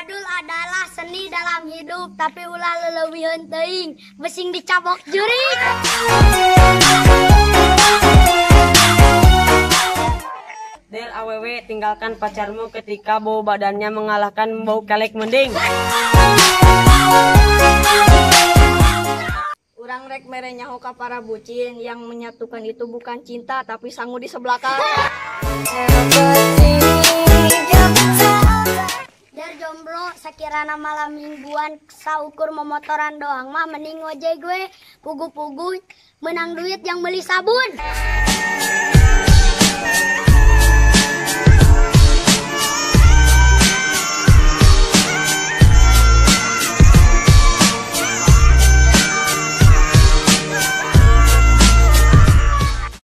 Badul adalah seni dalam hidup tapi ulah lelewiheun teuing besing dicabok juri. Del awewe tinggalkan pacarmu ketika bau badannya mengalahkan bau kelek mending. Urang rek mere nyaho ka para bucin yang menyatukan itu bukan cinta tapi sangu di sebelah kanan. Dar jomblo sekirana malam mingguan saukur memotoran doang mah mending ngojek gue pugu-pugu menang duit yang beli sabun.